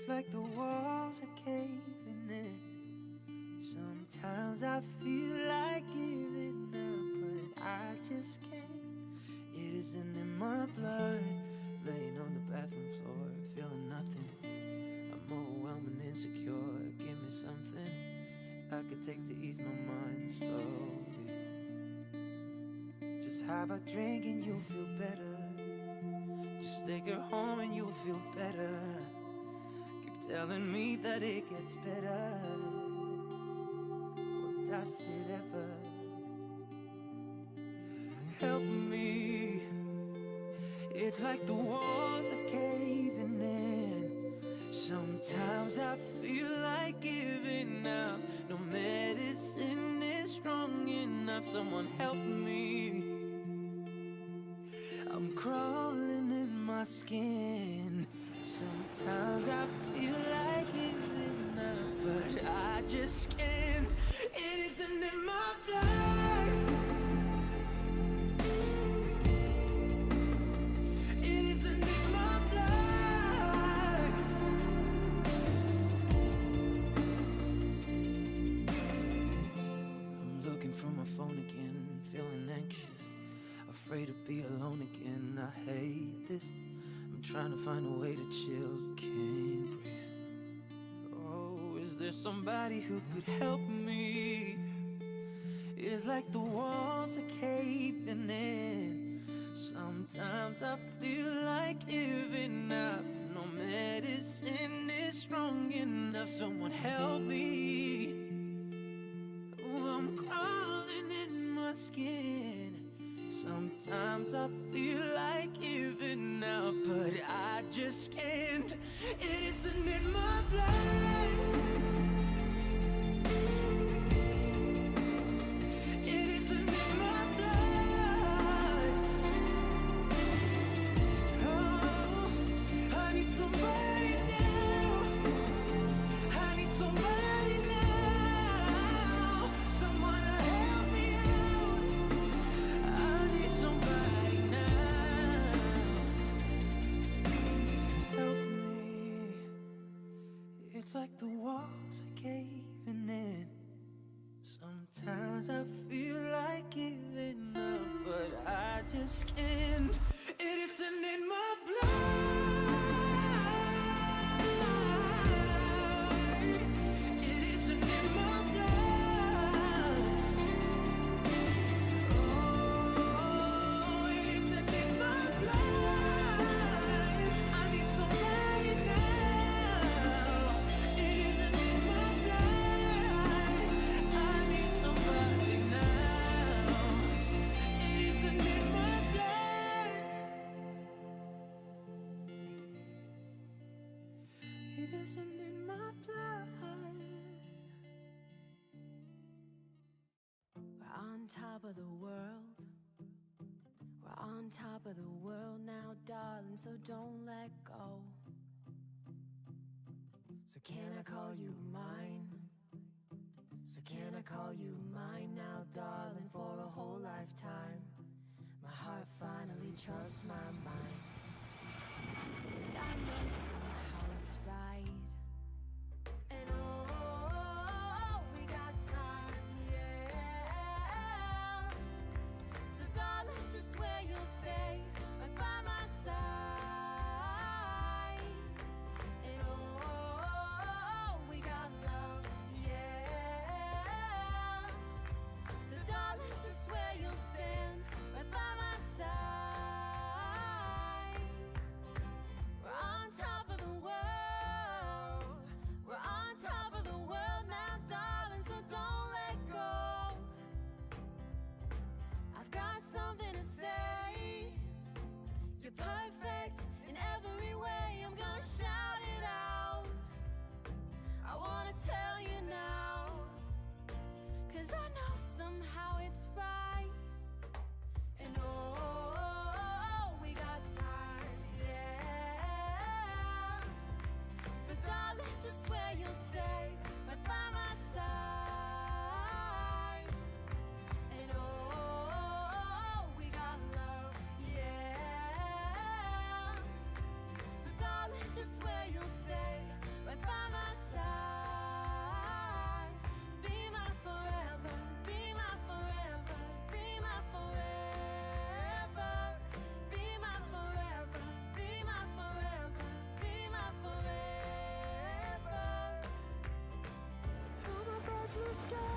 It's like the walls are caving in. Sometimes I feel like giving up, but I just can't. It isn't in my blood. Laying on the bathroom floor, feeling nothing. I'm overwhelmed and insecure. Give me something I could take to ease my mind slowly. Just have a drink and you'll feel better. Just take her home and you'll feel better. Telling me that it gets better. Well, does it ever? Help me. It's like the walls are caving in. Sometimes I feel like giving up. No medicine is strong enough. Someone help me. I'm crawling in my skin. Sometimes I feel like giving up, but I just can't. It isn't in my blood. It isn't in my blood. I'm looking for my phone again, feeling anxious, afraid to be alone again. I hate this. Trying to find a way to chill, can't breathe. Oh, is there somebody who could help me? It's like the walls are caving in. Sometimes I feel like giving up. No medicine is strong enough. Someone help me. Sometimes I feel like giving up, but I just can't. It isn't in my blood. It's like the walls are caving in. Sometimes I feel like giving up, but I just can't. It isn't in my blood. Top of the world. We're on top of the world now, darling, so don't let go. So, can I call you mine? So, can I call you mine now, darling, for a whole lifetime? My heart finally trusts my mind. And I know sky.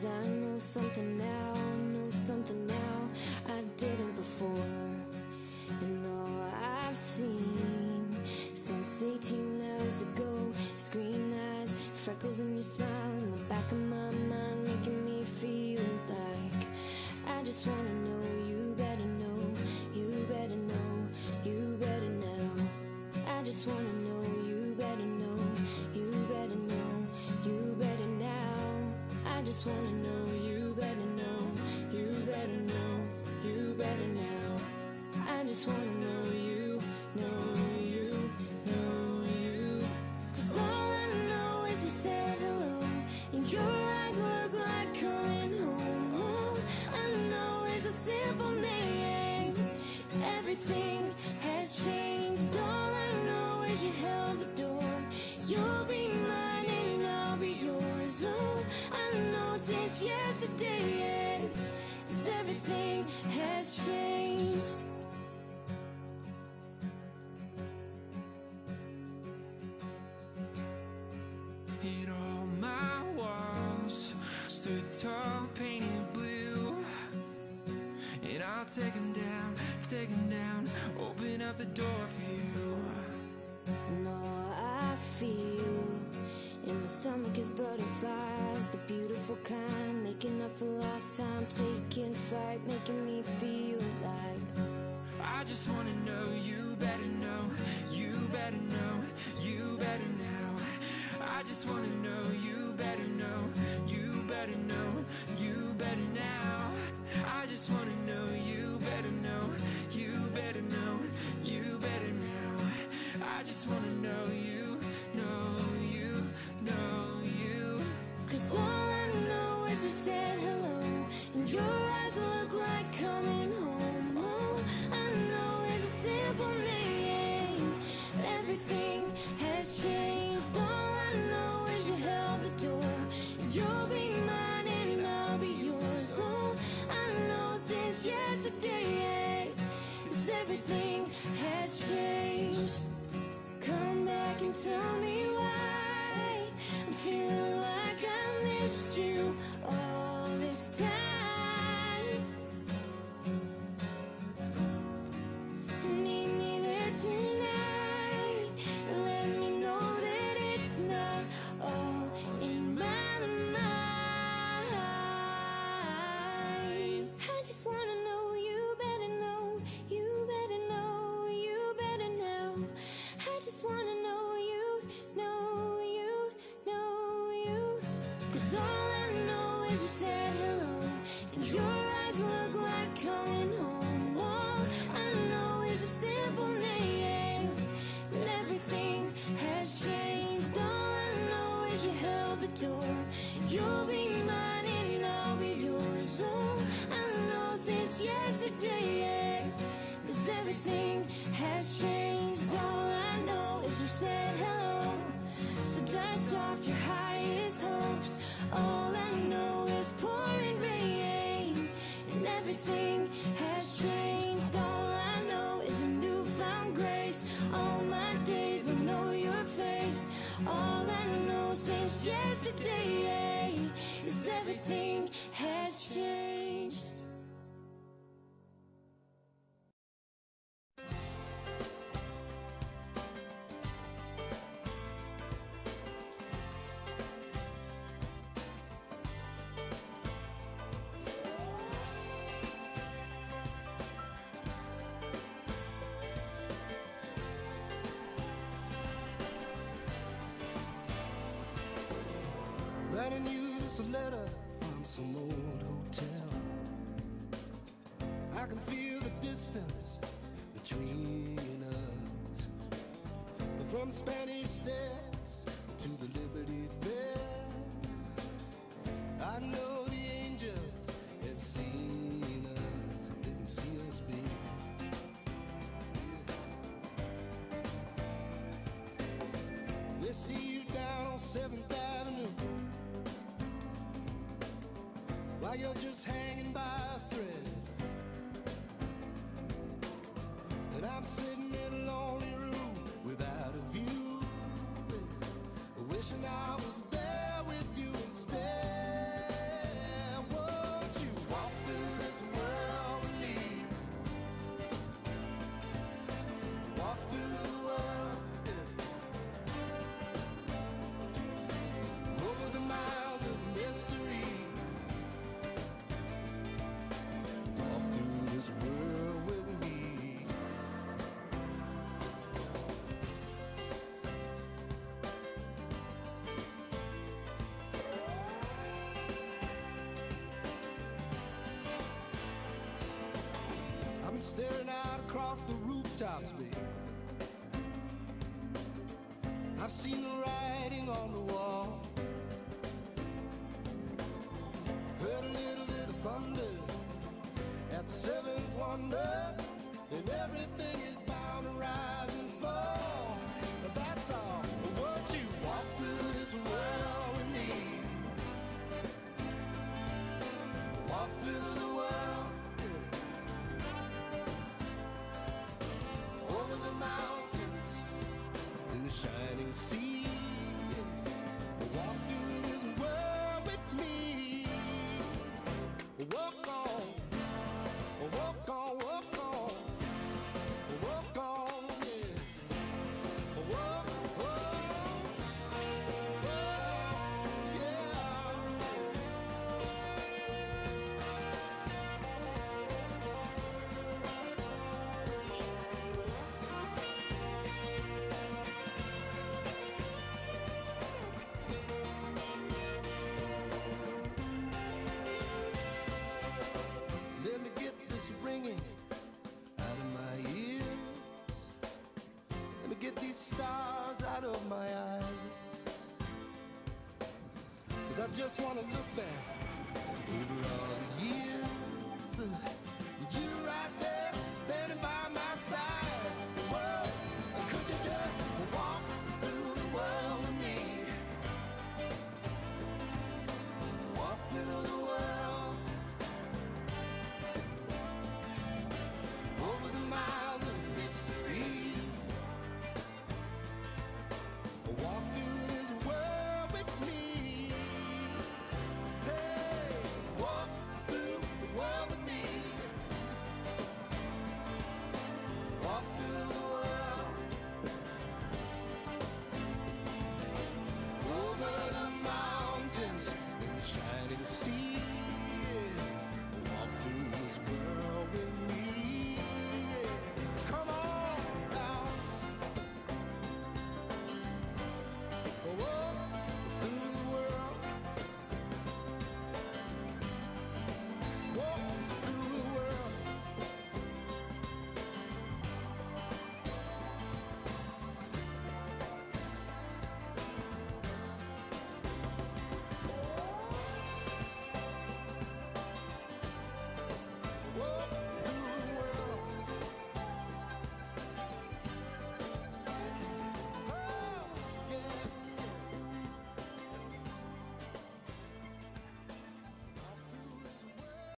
Cause I know something now. take him down, take him down. Open up the door for you. just wanna has changed. All I know is a newfound grace. All my days I know your face. All I know since yesterday is everything has changed. handing you this letter from some old hotel. I can feel the distance between us. But from Spanish Stairs across the rooftops, baby. I've seen the writing on the wall. Heard a little bit of thunder at the seventh wonder, and everything is bound to rise and fall. But that's all. Stars out of my eyes. Cause I just wanna look back the years.